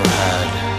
ever had.